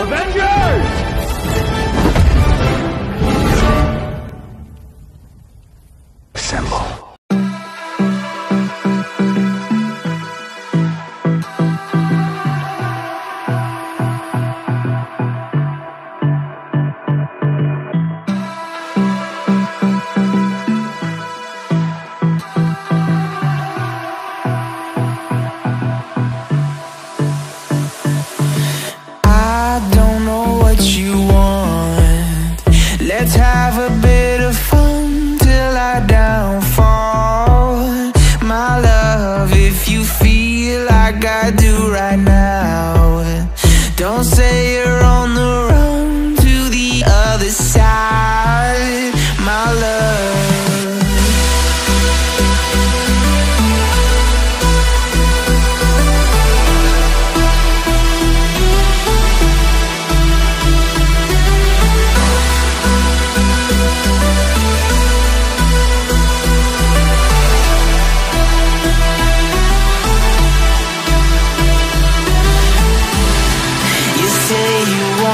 Avengers! Love, if you feel like I do right now, don't say you're on the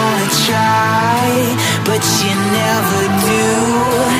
wanna try, but you never do.